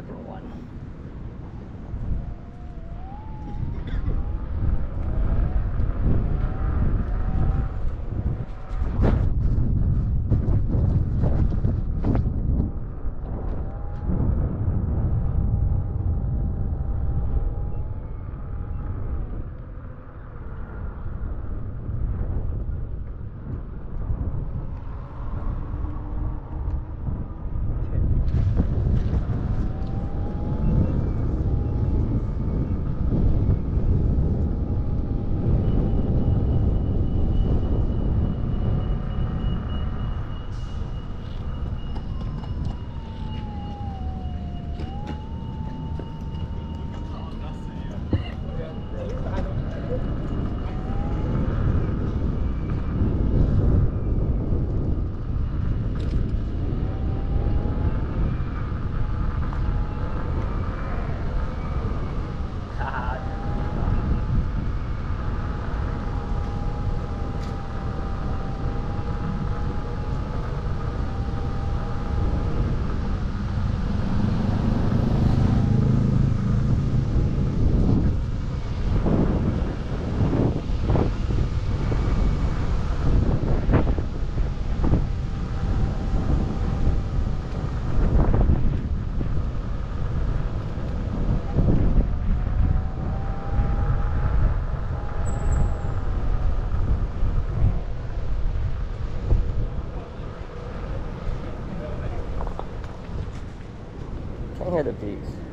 applicable one. looking at the bees.